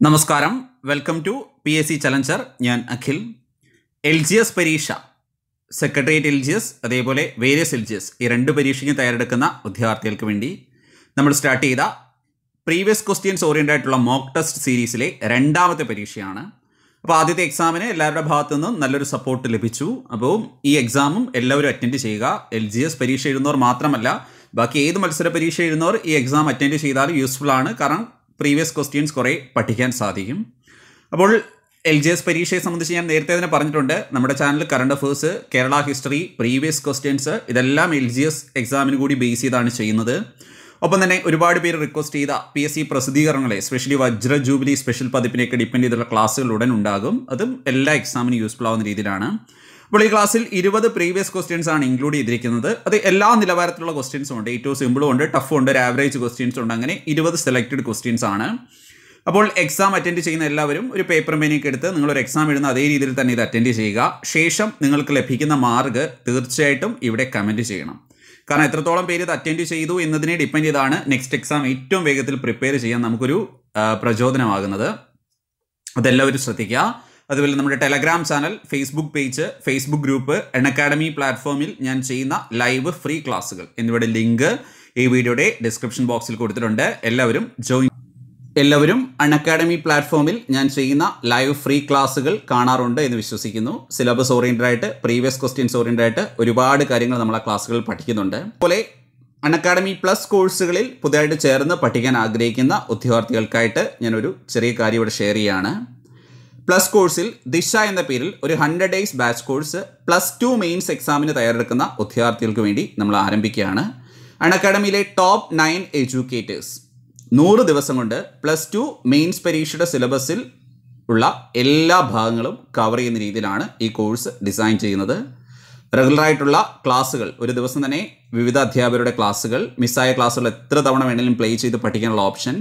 നമസ്കാരം. Welcome to P S C challenger ഞാൻ Akhil. L G S പരീക്ഷ. സെക്രട്ടേറിയറ്റ് എൽ ജി എസ് അതേപോലെ various L G S ഈ രണ്ട് പരീക്ഷയ്ക്ക് തയ്യാറെടുക്കുന്ന വിദ്യാർത്ഥികൾക്ക് വേണ്ടി നമ്മൾ സ്റ്റാർട്ട് ചെയ്ത പ്രീവിയസ് ക്വസ്റ്റ്യൻസ് ഓറിയന്റ് ആയിട്ടുള്ള മോക്ക് ടെസ്റ്റ് സീരീസിലെ രണ്ടാമത്തെ പരീക്ഷയാണ്. അപ്പോൾ ആദ്യത്തെ എക്സാമിന് എല്ലാവരുടെ ഭാഗത്തു നിന്നും നല്ലൊരു സപ്പോർട്ട് ലഭിച്ചു. അപ്പോൾ ഈ എക്സാമും എല്ലാവരും അറ്റൻഡ് ചെയ്യുക. എൽ ജി എസ് പരീക്ഷ എഴുതുന്നവർ മാത്രമല്ല ബാക്കി ഏത് മത്സര പരീക്ഷ എഴുതുന്നവർ ഈ എക്സാം അറ്റൻഡ് ചെയ്താലും യൂസ്ഫുൾ ആണ്. കാരണം പ്രീവിയസ് ക്വസ്റ്റ്യൻസ് കുറേ പഠിക്കാൻ സാധിക്കും. അപ്പോൾ എൽ ജി എസ് പരീക്ഷയെ സംബന്ധിച്ച് ഞാൻ നേരത്തെ തന്നെ പറഞ്ഞിട്ടുണ്ട്. നമ്മുടെ channel current affairs Kerala history previous questions ഇതെല്ലാം എൽ ജി എസ് എക്സാമിന് കൂടി ബേസ് ചെയ്താണ് ചെയ്യുന്നത്. ഒപ്പം തന്നെ ഒരുപാട് പേര് റിക്വസ്റ്റ് ചെയ്ത പി എസ് സി പ്രസിദ്ധീകരണങ്ങളെ സ്പെഷ്യലി വജ്ര ജൂബിലി സ്പെഷ്യൽ പതിപ്പിനെയൊക്കെ ഡിപ്പെൻഡ് ചെയ്തുള്ള ക്ലാസ്സുകൾ ഉടൻ ഉണ്ടാകും. അതും എല്ലാ എക്സാമിനും യൂസ്ഫുൾ ആവുന്ന രീതിയിലാണ്. അപ്പോൾ ഈ ക്ലാസ്സിൽ ഇരുപത് പ്രീവിയസ് ക്വസ്റ്റ്യൻസ് ആണ് ഇൻക്ലൂഡ് ചെയ്തിരിക്കുന്നത്. അത് എല്ലാ നിലവാരത്തിലുള്ള ക്വസ്റ്റ്യൻസും ഉണ്ട്. ഏറ്റവും സിമ്പിളും ഉണ്ട് ടഫും ഉണ്ട് ഒരു ആവറേജ് ക്വസ്റ്റ്യൻസ് ഉണ്ട്. അങ്ങനെ ഇരുപത് സെലക്റ്റഡ് ക്വസ്റ്റ്യൻസ് ആണ്. അപ്പോൾ എക്സാം അറ്റൻഡ് ചെയ്യുന്ന എല്ലാവരും ഒരു പേപ്പർ പേനയൊക്കെ എടുത്ത് നിങ്ങളൊരു എക്സാം എഴുതുന്ന അതേ രീതിയിൽ തന്നെ ഇത് അറ്റൻഡ് ചെയ്യുക. ശേഷം നിങ്ങൾക്ക് ലഭിക്കുന്ന മാർക്ക് തീർച്ചയായിട്ടും ഇവിടെ കമന്റ് ചെയ്യണം. കാരണം എത്രത്തോളം പേര് ഇത് അറ്റൻഡ് ചെയ്തു എന്നതിനെ ഡിപ്പെൻഡ് ചെയ്താണ് നെക്സ്റ്റ് എക്സാം ഏറ്റവും വേഗത്തിൽ പ്രിപ്പയർ ചെയ്യാൻ നമുക്കൊരു പ്രചോദനമാകുന്നത്. അതെല്ലാവരും ശ്രദ്ധിക്കുക. അതുപോലെ നമ്മുടെ Telegram channel Facebook page Facebook group എൺ academy പ്ലാറ്റ്ഫോമിൽ ഞാൻ ചെയ്യുന്ന ലൈവ് ഫ്രീ ക്ലാസ്സുകൾ എന്നിവയുടെ ലിങ്ക് ഈ വീഡിയോയുടെ ഡിസ്ക്രിപ്ഷൻ ബോക്സിൽ കൊടുത്തിട്ടുണ്ട്. എല്ലാവരും ജോയിൻ എല്ലാവരും അൺ അക്കാഡമി പ്ലാറ്റ്ഫോമിൽ ഞാൻ ചെയ്യുന്ന ലൈവ് ഫ്രീ ക്ലാസ്സുകൾ കാണാറുണ്ട് എന്ന് വിശ്വസിക്കുന്നു. സിലബസ് ഓറിയന്റഡ് ആയിട്ട് പ്രീവിയസ് ക്വസ്റ്റ്യൻസ് ഓറിയന്റഡ് ആയിട്ട് ഒരുപാട് കാര്യങ്ങൾ നമ്മൾ ആ ക്ലാസ്സുകളിൽ പഠിക്കുന്നുണ്ട്. അതുപോലെ അൺ അക്കാഡമി പ്ലസ് കോഴ്സുകളിൽ പുതിയതായിട്ട് ചേർന്ന് പഠിക്കാൻ ആഗ്രഹിക്കുന്ന ഉദ്യോഗാർത്ഥികൾക്കായിട്ട് ഞാനൊരു ചെറിയ കാര്യം ഇവിടെ ഷെയർ ചെയ്യുകയാണ് പ്ലസ് കോഴ്സിൽ ദിശ എന്ന പേരിൽ ഒരു hundred days batch course plus two mains എക്സാമിന് തയ്യാറെടുക്കുന്ന ഉദ്യോഗാർത്ഥികൾക്ക് വേണ്ടി നമ്മൾ ആരംഭിക്കുകയാണ്. അൺ അക്കാഡമിയിലെ ടോപ്പ് നയൻ എഡ്യൂക്കേറ്റേഴ്സ് നൂറ് ദിവസം കൊണ്ട് പ്ലസ് ടു മെയിൻസ് പരീക്ഷയുടെ സിലബസിൽ ഉള്ള എല്ലാ ഭാഗങ്ങളും കവർ ചെയ്യുന്ന രീതിയിലാണ് ഈ കോഴ്സ് ഡിസൈൻ ചെയ്യുന്നത്. റെഗുലറായിട്ടുള്ള ക്ലാസ്സുകൾ ഒരു ദിവസം തന്നെ വിവിധ അധ്യാപകരുടെ ക്ലാസ്സുകൾ മിസ്സായ ക്ലാസ്സുകൾ എത്ര തവണ വേണമെങ്കിലും പ്ലേ ചെയ്ത് പഠിക്കാനുള്ള ഓപ്ഷൻ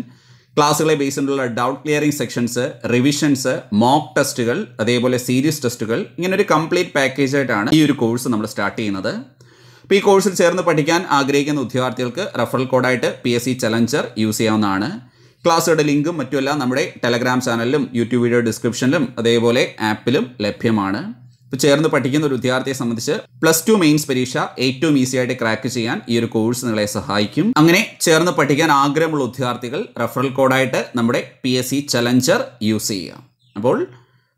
ക്ലാസ്സുകളെ ബേസ് ചെയ്തിട്ടുള്ള doubt clearing sections revisions mock ടെസ്റ്റുകൾ അതേപോലെ സീരീസ് ടെസ്റ്റുകൾ ഇങ്ങനെ ഒരു കംപ്ലീറ്റ് പാക്കേജ് ആയിട്ടാണ് ഈ ഒരു കോഴ്സ് നമ്മൾ സ്റ്റാർട്ട് ചെയ്യുന്നത്. അപ്പോൾ ഈ കോഴ്സിൽ ചേർന്ന് പഠിക്കാൻ ആഗ്രഹിക്കുന്ന ഉദ്യോഗാർത്ഥികൾക്ക് referral കോഡായിട്ട് P S C challenger use ചെയ്യാവുന്നതാണ്. ക്ലാസ്സുകളുടെ ലിങ്കും മറ്റുമെല്ലാം നമ്മുടെ ടെലഗ്രാം ചാനലിലും യൂട്യൂബ് വീഡിയോ ഡിസ്ക്രിപ്ഷനിലും അതേപോലെ ആപ്പിലും ലഭ്യമാണ്. ഇപ്പോൾ ചേർന്ന് പഠിക്കുന്ന ഒരു വിദ്യാർത്ഥിയെ സംബന്ധിച്ച് പ്ലസ് ടു മെയിൻസ് പരീക്ഷ ഏറ്റവും ഈസി ആയിട്ട് ക്രാക്ക് ചെയ്യാൻ ഈ ഒരു കോഴ്സ് നിങ്ങളെ സഹായിക്കും. അങ്ങനെ ചേർന്ന് പഠിക്കാൻ ആഗ്രഹമുള്ള വിദ്യാർത്ഥികൾ റെഫറൽ കോഡായിട്ട് നമ്മുടെ P S C challenger use ചെയ്യുക. അപ്പോൾ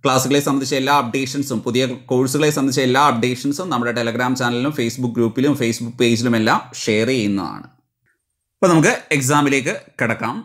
ക്ലാസ്സുകളെ സംബന്ധിച്ച എല്ലാ അപ്ഡേഷൻസും പുതിയ കോഴ്സുകളെ സംബന്ധിച്ച എല്ലാ അപ്ഡേഷൻസും നമ്മുടെ ടെലഗ്രാം ചാനലിലും ഫേസ്ബുക്ക് ഗ്രൂപ്പിലും ഫേസ്ബുക്ക് പേജിലും എല്ലാം ഷെയർ ചെയ്യുന്നതാണ്. അപ്പോൾ നമുക്ക് എക്സാമിലേക്ക് കിടക്കാം.